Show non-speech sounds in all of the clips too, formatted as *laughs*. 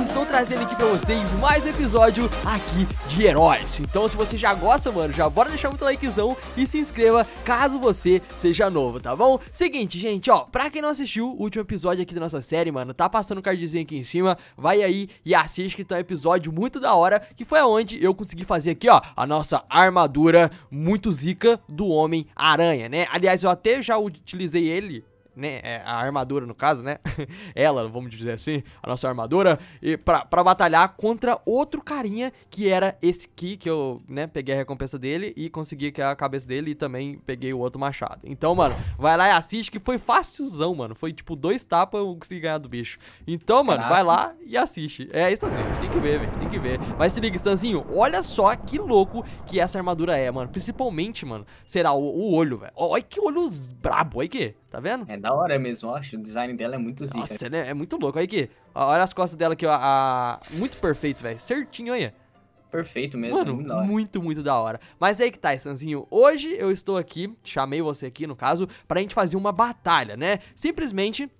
estou trazendo aqui pra vocês mais um episódio aqui de Heróis Então se você já gosta, mano, já bora deixar muito likezão e se inscreva caso você seja novo, tá bom? Seguinte, gente, ó, pra quem não assistiu o último episódio aqui da nossa série, mano, tá passando um cardzinho aqui em cima Vai aí e assiste que tá um episódio muito da hora Que foi aonde eu consegui fazer aqui, ó, a nossa armadura muito zica do Homem-Aranha, né? Aliás, eu até já utilizei ele né, é, a armadura no caso, né, *laughs* ela, vamos dizer assim, a nossa armadura, e pra, pra batalhar contra outro carinha que era esse aqui, que eu, né, peguei a recompensa dele e consegui que a cabeça dele e também peguei o outro machado. Então, mano, vai lá e assiste que foi facilzão, mano, foi tipo dois tapas eu consegui ganhar do bicho. Então, mano, Caraca. vai lá e assiste. É, Stanzinho, a gente tem que ver, velho, tem que ver. Mas se liga, Stanzinho, olha só que louco que essa armadura é, mano, principalmente, mano, será o, o olho, velho. Olha que olhos brabo, olha que, tá vendo? É da hora mesmo, eu acho. O design dela é muito zica. Nossa, né? É muito louco. Olha aqui. Olha as costas dela aqui, ó. A... Muito perfeito, velho. Certinho, olha. Perfeito mesmo. Mano, muito, muito, muito, da hora. Mas aí que tá, Stanzinho. Hoje eu estou aqui, chamei você aqui, no caso, pra gente fazer uma batalha, né? Simplesmente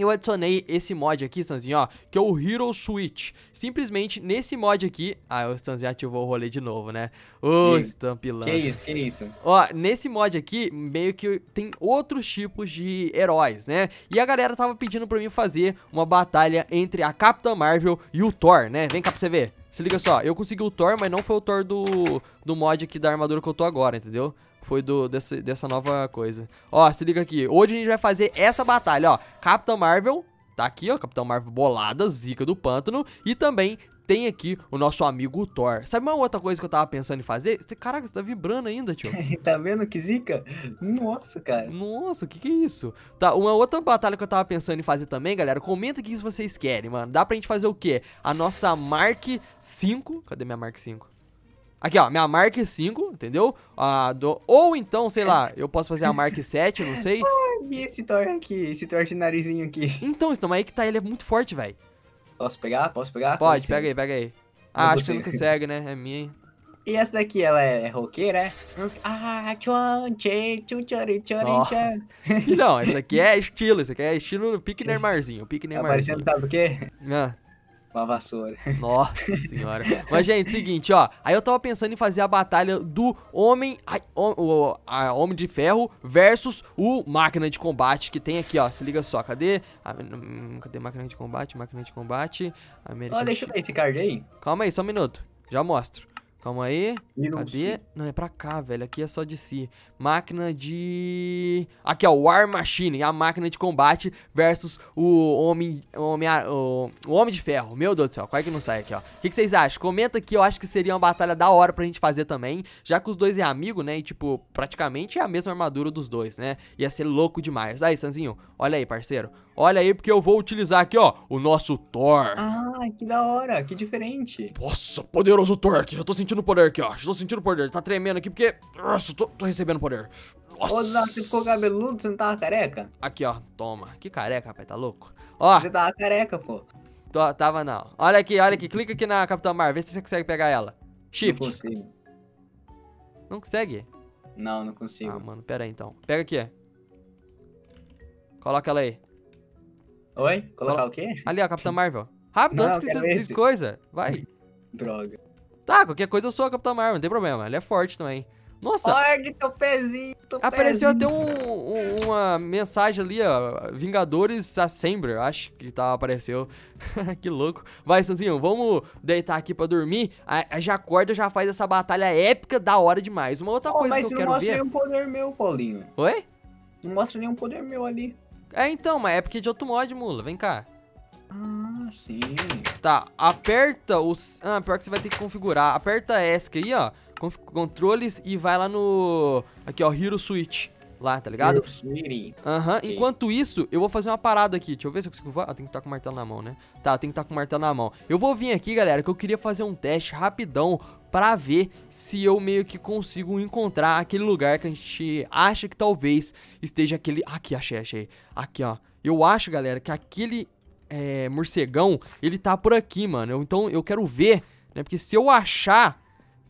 eu adicionei esse mod aqui, Stanzinho, ó, que é o Hero Switch. Simplesmente nesse mod aqui... Ah, o Stanzinho ativou o rolê de novo, né? Ô, oh, Stampilando. Que isso, que isso? Ó, nesse mod aqui, meio que tem outros tipos de heróis, né? E a galera tava pedindo pra mim fazer uma batalha entre a Capitã Marvel e o Thor, né? Vem cá pra você ver. Se liga só, eu consegui o Thor, mas não foi o Thor do, do mod aqui da armadura que eu tô agora, entendeu? Foi do, dessa, dessa nova coisa. Ó, se liga aqui. Hoje a gente vai fazer essa batalha, ó. Capitão Marvel, tá aqui, ó. Capitão Marvel bolada, zica do pântano. E também tem aqui o nosso amigo Thor. Sabe uma outra coisa que eu tava pensando em fazer? Caraca, você tá vibrando ainda, tio. *laughs* tá vendo que zica? Nossa, cara. Nossa, o que que é isso? Tá, uma outra batalha que eu tava pensando em fazer também, galera. Comenta aqui se vocês querem, mano. Dá pra gente fazer o quê? A nossa Mark 5. Cadê minha Mark 5? Aqui, ó, minha Mark 5, entendeu? Ah, do... Ou então, sei lá, eu posso fazer a Mark 7, não sei. *laughs* e esse Thor aqui, esse Thor de narizinho aqui. Então, então, aí que tá, ele é muito forte, velho. Posso pegar? Posso pegar? Pode, pega aí, pega aí. Ah, acho que você não consegue, né? É minha, hein? E essa daqui, ela é roqueira, é? Ah, tchon, tchê, tchon, tchori, tchori, tchon. *laughs* Não, essa aqui é *laughs* estilo, essa aqui é estilo pique Neymarzinho, pique tá Neymarzinho. Tá parecendo, sabe o quê? Ah. Uma vassoura. Nossa *laughs* senhora. Mas, gente, seguinte, ó. Aí eu tava pensando em fazer a batalha do Homem. Ai, o, o a Homem de Ferro versus o Máquina de Combate que tem aqui, ó. Se liga só. Cadê? A, hum, cadê Máquina de Combate? Máquina de Combate. American... Oh, deixa eu ver esse card aí. Calma aí, só um minuto. Já mostro. Calma aí. Cadê? Não, é pra cá, velho. Aqui é só de si. Máquina de... Aqui, ó. War Machine. A máquina de combate versus o Homem... O Homem, o, o homem de Ferro. Meu Deus do céu. Qual é que não sai aqui, ó? O que, que, vocês acham? Comenta aqui. Eu acho que seria uma batalha da hora pra gente fazer também. Já que os dois é amigo, né? E, tipo, praticamente é a mesma armadura dos dois, né? Ia ser louco demais. Aí, Sanzinho. Olha aí, parceiro. Olha aí, porque eu vou utilizar aqui, ó, o nosso Thor. Ah, que da hora, que diferente. Nossa, poderoso Thor aqui. Já tô sentindo poder aqui, ó. Tô sentindo poder. Tá tremendo aqui porque... Nossa, tô, tô recebendo poder. Nossa. Ô, Zé, você ficou cabeludo, você não tava careca? Aqui, ó, toma. Que careca, rapaz, tá louco? Ó. Você tava careca, pô. Tô, tava não. Olha aqui, olha aqui. Clica aqui na Capitã Marvel, vê se você consegue pegar ela. Shift. Não consigo. Não consegue? Não, não consigo. Ah, mano, pera aí então. Pega aqui. Coloca ela aí. Oi? Colocar Colo... o quê? Ali, ó, Capitã Marvel. Rápido, antes que você coisa. Vai. Droga. Tá, qualquer coisa eu sou a Capitã Marvel, não tem problema. Ela é forte também. Nossa! Olha teu pezinho, teu Apareceu até um, um, uma mensagem ali, ó. Vingadores Assembler, acho que tá, apareceu. *laughs* que louco. Vai, Sanzinho, vamos deitar aqui pra dormir. A, a, já acorda, já faz essa batalha épica da hora demais. Uma outra oh, coisa que eu quero ver... Mas não mostra nenhum poder meu, Paulinho. Oi? Não mostra nenhum poder meu ali. É, então, mas é porque é de outro mod, mula. Vem cá. Ah, sim. Tá, aperta os... Ah, pior que você vai ter que configurar. Aperta ESC aí, ó. Conf... Controles e vai lá no... Aqui, ó, Hero Switch. Lá, tá ligado? Hero Switch. Aham. Uhum. Okay. Enquanto isso, eu vou fazer uma parada aqui. Deixa eu ver se eu consigo... Ah, tem que estar com o martelo na mão, né? Tá, tem que estar com o martelo na mão. Eu vou vir aqui, galera, que eu queria fazer um teste rapidão para ver se eu meio que consigo encontrar aquele lugar que a gente acha que talvez esteja aquele... Aqui, achei, achei. Aqui, ó. Eu acho, galera, que aquele é, morcegão, ele tá por aqui, mano. Eu, então eu quero ver, né? Porque se eu achar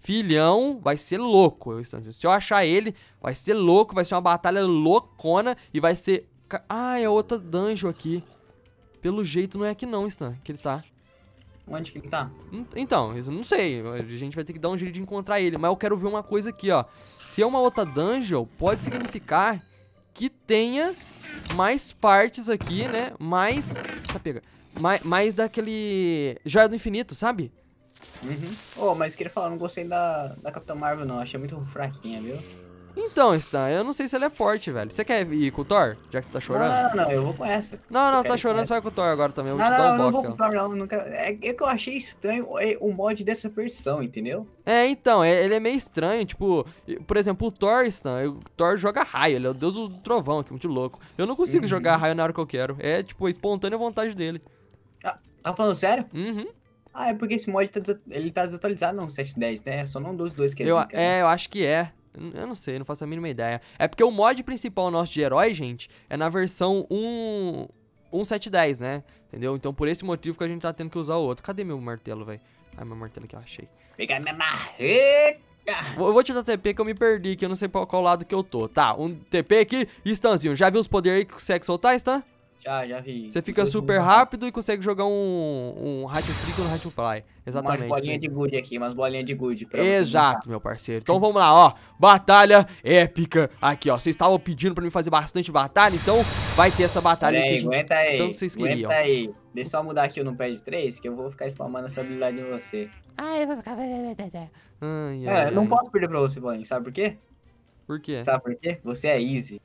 filhão, vai ser louco. Se eu achar ele, vai ser louco, vai ser uma batalha loucona e vai ser Ah, é outra dungeon aqui. Pelo jeito não é aqui não, Stan, que ele tá. Onde que ele tá? Então, eu não sei. A gente vai ter que dar um jeito de encontrar ele. Mas eu quero ver uma coisa aqui, ó. Se é uma outra dungeon, pode significar que tenha mais partes aqui, né? Mais. Tá, pega. Mais, mais daquele. Joia do infinito, sabe? Uhum. Oh, mas queria falar, não gostei da, da Capitã Marvel, não. Achei muito fraquinha, viu? Então, Stan, eu não sei se ele é forte, velho. Você quer ir com o Thor? Já que você tá chorando? Não, não, não, eu vou com essa. Não, não, eu tá quero chorando, com você vai com o Thor agora também. Eu vou Não, te dar não, um eu não box, vou ó. comprar, não. Nunca... É, é que eu achei estranho é, o mod dessa versão, entendeu? É, então, é- ele é meio estranho, tipo, por exemplo, o Thor, Stan, o Thor joga raio, ele é o deus do trovão, que é muito louco. Eu não consigo Uhum. jogar raio na hora que eu quero, é, tipo, a espontânea vontade dele. Tá falando sério? Uhum. Ah, é porque esse mod tá, ele tá desatualizado no 710, né? Só não dos dois que é Eu, né? é, eu acho que é. Eu não sei, não faço a mínima ideia. É porque o mod principal nosso de herói, gente, é na versão 1... 1.710, né? Entendeu? Então por esse motivo que a gente tá tendo que usar o outro. Cadê meu martelo, velho? Ai, meu martelo aqui, eu achei. Pegar minha marreta! Eu vou te dar TP que eu me perdi, que eu não sei pra qual lado que eu tô. Tá, um TP aqui. Stanzinho, já viu os poderes aí que consegue soltar, Stan? Já, já vi. Você fica super rápido e consegue jogar um, um Ratio Free com Ratio Fly. Umas Exatamente. bolinhas sim. de good aqui, umas bolinhas de good. pra você Exato, meu parceiro. Então vamos lá, ó. Batalha épica aqui, ó. Vocês estavam pedindo pra mim fazer bastante batalha, então vai ter essa batalha Pera que a aí, gente aguenta aí. tanto vocês queriam. Aguenta aí. Deixa eu só mudar aqui no pad 3, que eu vou ficar spamando essa habilidade em você. Ai, vai ficar. Ai, ai, É, eu não ai. posso perder pra você, bolinha. Sabe por quê? Por quê? Sabe por quê? Você é easy.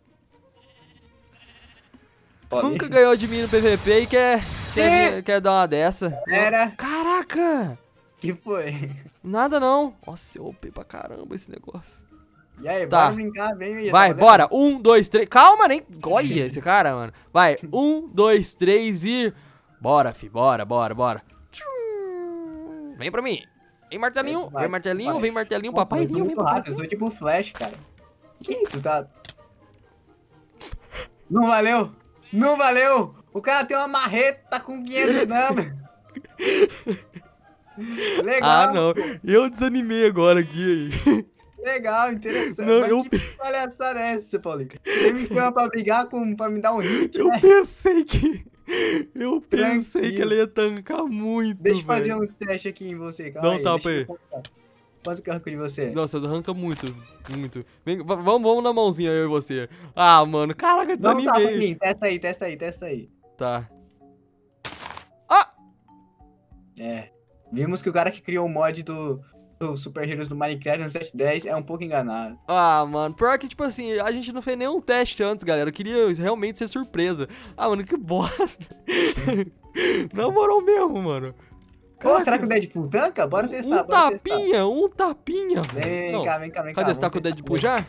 Nunca ganhou de mim no PVP e quer, quer, Que? quer dar uma dessa. Era. Caraca! que foi? Nada não. Nossa, eu OP pra caramba esse negócio. E aí, Tá. bora brincar, vem, menina. Vai, bora. Um, dois, três. Calma, nem. Olha esse cara, mano. Vai, um, dois, três e. Bora, fi. Bora, bora, bora. Tchum. Vem pra mim. Vem martelinho, Vai, vem martelinho, vai. vem martelinho, papai. Vem, muito papai. eu sou tipo flash, cara. Que isso, tá? Não valeu! Não valeu! O cara tem uma marreta com 500 dano. *laughs* Legal, Ah, não. Eu desanimei agora aqui. legal, interessante. Não, Mas eu- que palhaçada é essa, Paulinho? Você me chama pra brigar com, pra me dar um hit, Eu né? pensei que. Eu pensei que Tranquilo. ele ia tancar muito. Deixa eu fazer um teste aqui em você, calma Dá um aí. tapa aí. Quanto que arranca de você? Nossa, arranca muito, muito. Vem, va- vamos, vamos na mãozinha, eu e você. Ah, mano, caraca, desanimei. mim, testa aí, testa aí, testa aí. Tá. É. Vimos que o cara que criou o mod do, do Super Heroes do Minecraft no 710 é um pouco enganado. Ah, mano, pior que, tipo assim, a gente não fez nenhum teste antes, galera. Eu queria realmente ser surpresa. Ah, mano, que *laughs* bosta. Na moral mesmo, mano. Pô, será que o Deadpool tanca? Bora testar, um bora testar. tapinha, um tapinha. Vem Não, cá, vem cá, vem cá. Cadê? Você tá com o Deadpool já?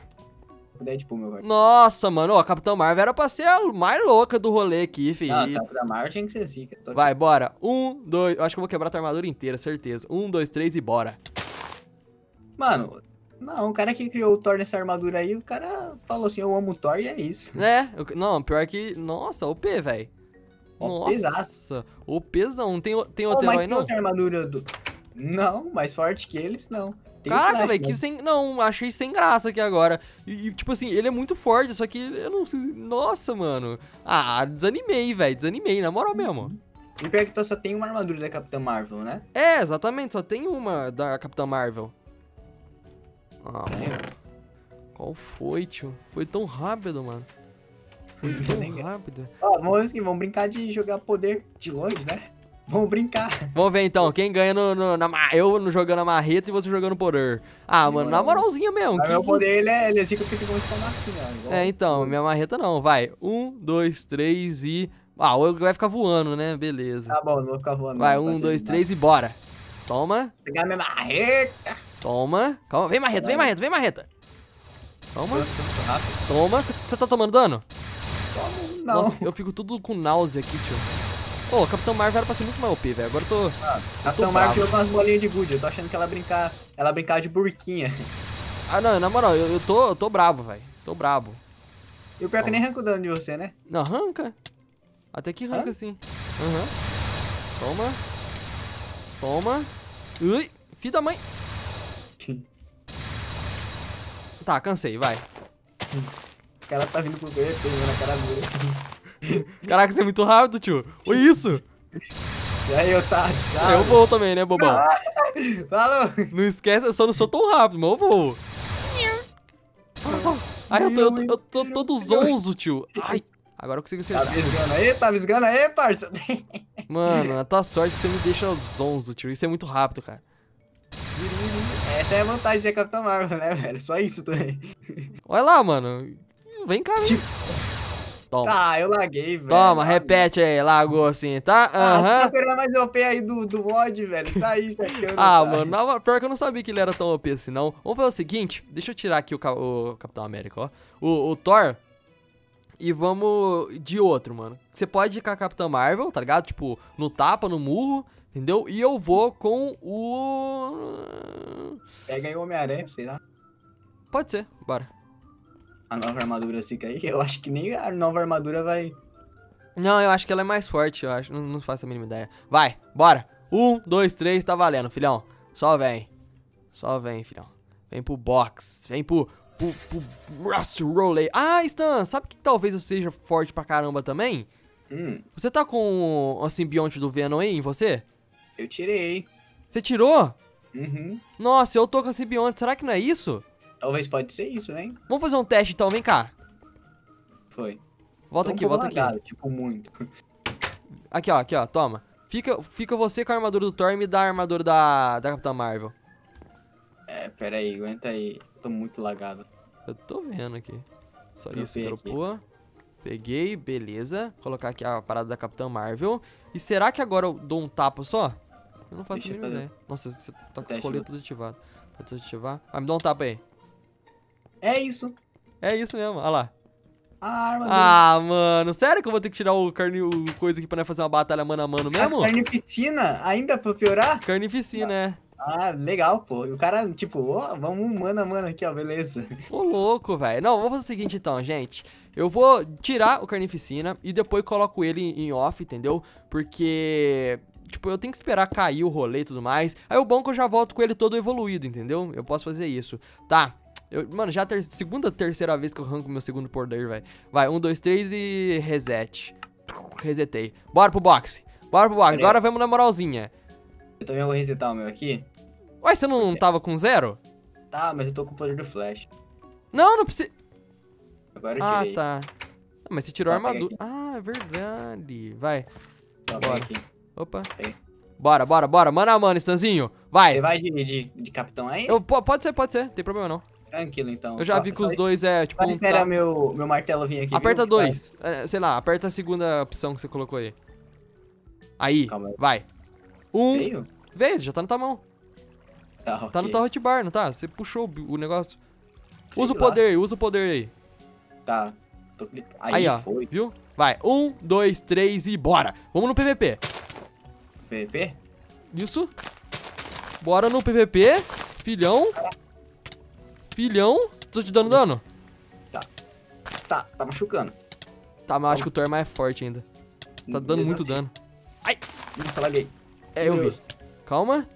O Deadpool, meu velho. Nossa, mano, ó, a Capitão Marvel era pra ser a mais louca do rolê aqui, filho. Não, tá, pra Marvel tinha que ser zica. Vai, bora. Um, dois. Eu acho que eu vou quebrar tua armadura inteira, certeza. Um, dois, três e bora. Mano, não, o cara que criou o Thor nessa armadura aí, o cara falou assim, eu amo o Thor e é isso. É, eu- não, pior que. Nossa, OP, velho. Ó. Nossa, o pesão. Tem, tem outro mas herói, tem não? outra armadura do... Não, mais forte que eles, não. Tem Caraca, velho, né? que sem. Não, achei sem graça aqui agora. E, e, tipo assim, ele é muito forte, só que eu não sei. Nossa, mano. Ah, desanimei, velho. Desanimei, na moral mesmo. E pior que tu só tem uma armadura da Capitã Marvel, né? É, exatamente, só tem uma da Capitã Marvel. Ah, mano. Qual foi, tio? Foi tão rápido, mano. Foi Nem- tão rápido. Ó, vamos, que vamos brincar de jogar poder de longe, né? Vamos brincar. Vamos ver então, quem ganha no, no- na eu no jogando a marreta e você jogando poder. Ah, mano, na moralzinha mesmo. Que- meu poder, ele é, ele é zica porque tem como spamar assim, ó. igual- É, então, minha marreta não. Vai. Um, dois, três e. Ah, o vai ficar voando, né? Beleza. Tá bom, não vou ficar voando. Vai, não, um, dois, três e bora. Toma. Pegar minha marreta. toma. Calma, vem marreta, vem marreta, vem marreta. Toma, toma. Você tá tomando dano? Não. Nossa, eu fico tudo com náusea aqui, tio. Ô, Capitão Marvel era pra ser muito mais OP, velho. Agora eu tô. a tô Capitão. Marvel tirou com umas bolinhas de good. Eu tô achando que ela brincar, ela brincar de burquinha. Ah, não, na moral, eu, eu tô, eu tô brabo, velho. Tô brabo. E o pior é que nem arranca o dano de você, né? Não, arranca. Até que arranca Hã? sim. Aham. Toma. Toma. Ui, filho da mãe. Tá, cansei, vai. O cara tá vindo com PVP na cara dura. Caraca, você é muito rápido, tio. Olha isso. E aí, Otávio, Eu sabe? vou também, né, bobão? *laughs* Falou! Não esquece, eu só não sou tão rápido, mas eu vou. Ai, eu tô, eu tô, eu tô todo zonzo, tio. Ai, agora eu consigo Tá acertar. visgando aí? Tá visgando aí, parça? *laughs* Mano, a tua sorte que você me deixa zonzo, tio. Isso é muito rápido, cara. Essa é a vantagem de ser Capitão Marvel, né, velho? Só isso também. Olha lá, mano. Vem cá, vem. Toma. Tá, eu laguei, velho. Toma, Ah, repete aí, lagou assim, tá? Ah, Aham. tá querendo mais OP aí do, do mod, velho. Tá aí, tá aqui. Ah, mano, não, pior que eu não sabia que ele era tão OP assim, não. Vamos fazer o seguinte, deixa eu tirar aqui o, o Capitão América, ó. O, o Thor. E vamos de outro, mano. Você pode ir com a Capitã Marvel, tá ligado? Tipo, no tapa, no murro, entendeu? E eu vou com o... Pega aí o Homem-Aranha, sei lá. Pode ser, bora. A nova armadura fica aí. *laughs* Eu acho que nem a nova armadura vai. Não, eu acho que ela é mais forte, eu acho. Não, não faço a mínima ideia. Vai, bora. Um, dois, três, tá valendo, filhão. Só vem. Só vem, filhão. Vem pro box. Vem pro. pro, pro Rush Rolley. Ah, Stan, sabe que talvez eu seja forte pra caramba também? Hum, Você tá com o simbionte do Venom aí em você? eu tirei. Você tirou? Uhum. Nossa, eu tô com a simbionte. Será que não é isso? Talvez pode ser isso, hein? Vamos fazer um teste então, vem cá. Foi. Volta Tô um aqui, volta aqui. Tipo, muito. Aqui, ó, aqui, ó, toma. Fica, fica você com a armadura do Thor e me dá a armadura da, da Capitã Marvel. É, pera aí, aguenta aí. Tô muito lagado. Eu tô vendo aqui. Só Dropei isso, dropou. Peguei, beleza. Colocar aqui a parada da Capitã Marvel. E será que agora eu dou um tapa só? Eu não faço Deixa a eu mínima ideia. Nossa, você tá com os coletes do- tudo ativado. Tá tudo ativado. Ah, me dá um tapa aí. É isso. É isso mesmo, olha lá. A armadura. Ah, mano, sério que eu vou ter que tirar o carne, o coisa aqui pra nós fazer uma batalha mano a mano mesmo? A carnificina, ainda pra piorar? Carnificina, né? Ah, legal, pô. E o cara, tipo, ó, vamos mano a mano aqui, ó, beleza. Ô, louco, velho. Não, vamos fazer o seguinte então, gente. Eu vou tirar o Carnificina e depois coloco ele em off, entendeu? Porque, tipo, eu tenho que esperar cair o rolê e tudo mais. Aí o bom é que eu já volto com ele todo evoluído, entendeu? Eu posso fazer isso. Tá. Eu, mano, já é a ter segunda, terceira vez que eu arranco meu segundo poder, velho. Vai, um, dois, três e reset. Resetei. Bora pro boxe. Bora pro boxe. Pera aí. Agora vamos na moralzinha. Eu também vou resetar o meu aqui. Ué, você não tava com zero? Tá, mas eu tô com o poder do Flash. Não, não precisa. Agora eu Ah, tirei. tá. Ah, mas você tirou a Tá, pega armadura. Ah, é verdade. Vai. Ó, bora. aqui. Opa. Aí. Bora, bora, bora. Mano a mano, Stanzinho. Você Vai. vai de, de, de capitão aí? Eu, po- pode ser, pode ser. Não tem problema não. Tranquilo, então. Eu já Só- vi que os dois é, tipo, Só um espera tá- meu, meu martelo vir aqui. Aperta viu? dois. É, sei lá, aperta a segunda opção que você colocou aí. Aí, Calma aí. vai. Um. Veio? Já tá na tua mão. Tá, Tá no ok. tua hotbar, não tá? Você puxou o negócio. Sei Usa o poder aí, usa o poder aí. Tá. Aí, Aí, ó. foi. Viu? Vai. Um, dois, três e bora. Vamos no PVP. PVP? Isso. Bora no PVP. Filhão. Filhão. Tô te dando dano? Tá, tá machucando. Tá, mas eu acho que o Thor é mais forte ainda. Tá dando muito assim. dano. Nunca laguei. É, eu vi. Deus. Calma.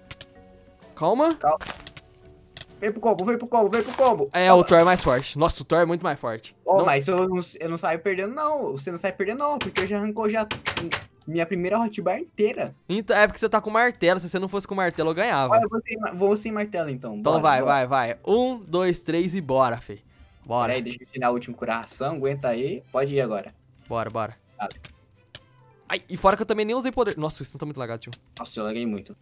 Calma. Vem pro combo, vem pro combo, vem pro combo. É, o Thor é mais forte. Nossa, o Thor é muito mais forte. Ó, Não- mas eu não, eu não saio perdendo, não. Você não sai perdendo, não. Porque eu já arrancou já minha primeira hotbar inteira. Então, é porque você tá com martelo. Se você não fosse com martelo, eu ganhava. Olha, eu vou sem, vou sem martelo, então. Então Bora, vai, bora. vai, vai. Um, dois, três e bora, fei. Bora, Pera aí, deixa eu tirar o último curação. Aguenta aí. Pode ir agora. bora, bora. Tá. Ai, e fora que eu também nem usei poder. Nossa, isso não tá muito lagado, tio. Nossa, eu laguei muito.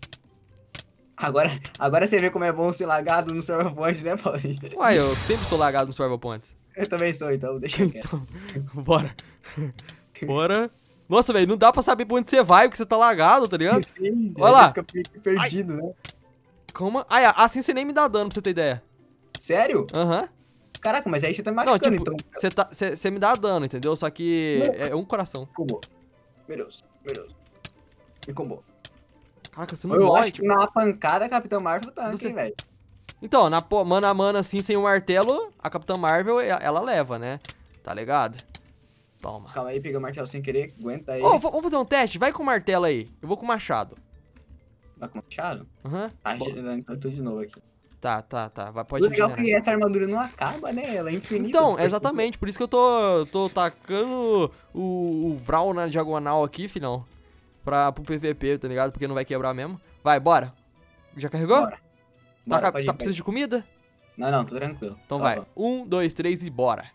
Agora, agora você vê como é bom ser lagado no Server Point, né, Paulinho? Uai, eu sempre sou lagado no Survival Points. Eu também sou, então deixa eu. *laughs* Então, bora. Bora. Nossa, velho, não dá pra saber pra onde você vai, porque você tá lagado, tá ligado? Sim, Olha lá. Fica perdido, né? Calma. Ah, é, assim você nem me dá dano, pra você ter ideia. Sério? Aham. Caraca, mas aí você tá me Não, machucando, tipo, então. você tá, você- me dá dano, entendeu? Só que Não. é um coração. Combou. Meu Deus, meu Deus. Me combou. Caraca, você não Eu morre, acho que na pancada a Capitão Marvel tanque, Você- hein, velho. Então, na mano a mano assim, sem o martelo, a Capitã Marvel, ela leva, né? Tá ligado? Toma. Calma aí, pega o martelo sem querer. Aguenta aí. Ô, v- vamos fazer um teste? Vai com o martelo aí. Eu vou com o machado. Vai com o machado? Aham. Bo- girando então tudo de novo aqui. Tá, tá, tá. Vai, pode O legal é que essa armadura não acaba, né? Ela é infinita. Então, exatamente, por isso que eu tô, tô tacando o, o Vral na diagonal aqui, filhão. Pra, pro PVP, tá ligado? Porque não vai quebrar mesmo. Vai, bora. Já carregou? Bora. Tá, Bora, ir, tá precisando de comida? Não, não, tô tranquilo. Então Só vai. vamos. Um, dois, três e bora.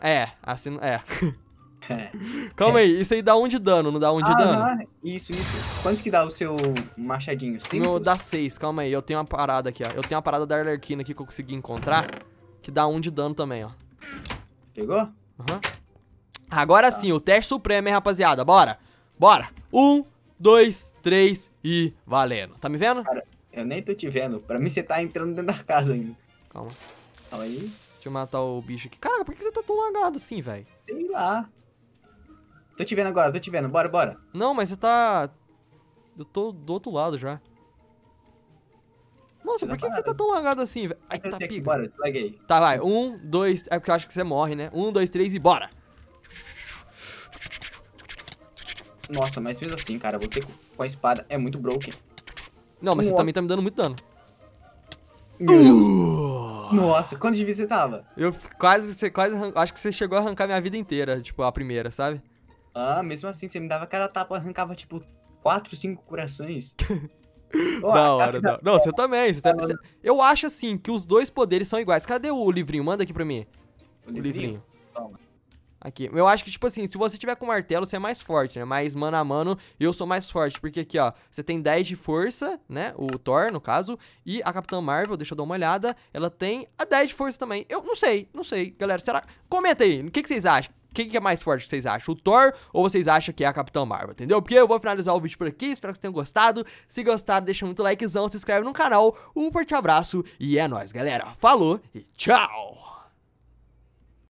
É, assim, é. *laughs* É. Calma aí, isso aí dá um de dano, não dá um de dano? Aham, isso, isso. Quantos que dá o seu machadinho? Cinco? Meu, dá seis, calma aí, eu tenho uma parada aqui, ó. Eu tenho uma parada da Arlequina aqui que eu consegui encontrar, que dá um de dano também, ó. Pegou? Aham. Agora sim, o teste supremo, hein, rapaziada. Bora. Bora. Um, dois, três e valendo. Tá me vendo? Eu nem tô te vendo. Pra mim você tá entrando dentro da casa ainda. Calma. Calma aí. Deixa eu matar o bicho aqui. Caraca, por que você tá tão lagado assim, velho? Sei lá. Tô te vendo agora, tô te vendo. Bora, bora. Não, mas você tá... Eu tô do outro lado já. Nossa, Você por tá que, que você tá tão lagado assim, velho? Ai, tá pica. bora. Tá, vai. Um, dois... É porque eu acho que você morre, né? Um, dois, três e bora. Nossa, mas mesmo assim, cara, vou ter com a espada. É muito broken. Não, mas você Nossa. também tá me dando muito dano. Meu Deus. Nossa, quanto de vida você tava? Eu quase, você quase, acho que você chegou a arrancar minha vida inteira, tipo, a primeira, sabe? Ah, mesmo assim, você me dava cada tapa, arrancava tipo 4, 5 corações. *laughs* Ó, da hora, da... Não, você também. você tá- Eu acho, assim, que os dois poderes são iguais. Cadê o livrinho? Manda aqui pra mim. O O livrinho? livrinho. Toma. Aqui. Eu acho que, tipo assim, se você tiver com martelo, você é mais forte, né? Mas mano a mano, eu sou mais forte. Porque aqui, ó, você tem 10 de força, né? O Thor, no caso. E a Capitã Marvel, deixa eu dar uma olhada. Ela tem a 10 de força também. Eu não sei, não sei. Galera, será. Comenta aí. O que, que vocês acham? Quem que é mais forte que vocês acham? O Thor ou vocês acham que é a Capitã Marvel? Entendeu? Porque eu vou finalizar o vídeo por aqui. Espero que vocês tenham gostado. Se gostaram, deixa muito likezão, se inscreve no canal. Um forte abraço e é nóis, galera. Falou e tchau!